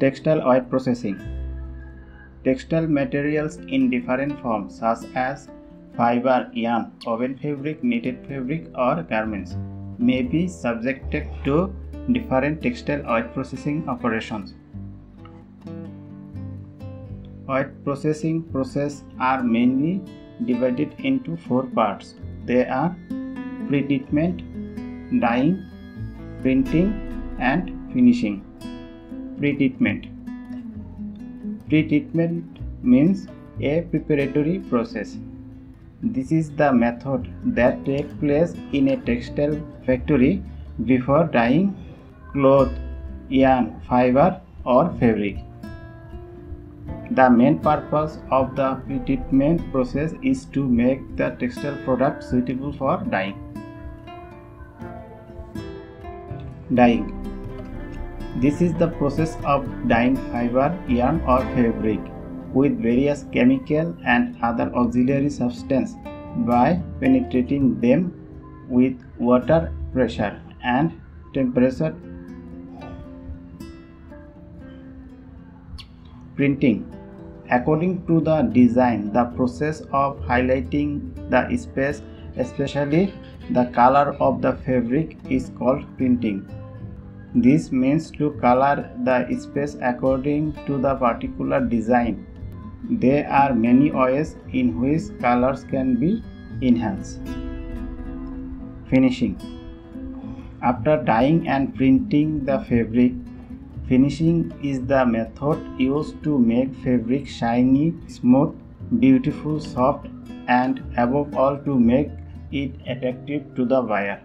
Textile wet processing. Textile materials in different forms such as fiber, yarn, woven fabric, knitted fabric or garments may be subjected to different textile wet processing operations. Wet processing process are mainly divided into four parts. They are pre-treatment, dyeing, printing and finishing. Pre-treatment Pre-treatment means a preparatory process. This is the method that takes place in a textile factory before dyeing cloth, yarn, fiber or fabric. The main purpose of the pre-treatment process is to make the textile product suitable for dyeing. Dyeing this is the process of dyeing fiber, yarn or fabric with various chemical and other auxiliary substance by penetrating them with water pressure and temperature. Printing According to the design, the process of highlighting the space, especially the color of the fabric, is called printing. This means to color the space according to the particular design. There are many ways in which colors can be enhanced. Finishing After dyeing and printing the fabric, finishing is the method used to make fabric shiny, smooth, beautiful, soft, and above all to make it attractive to the buyer.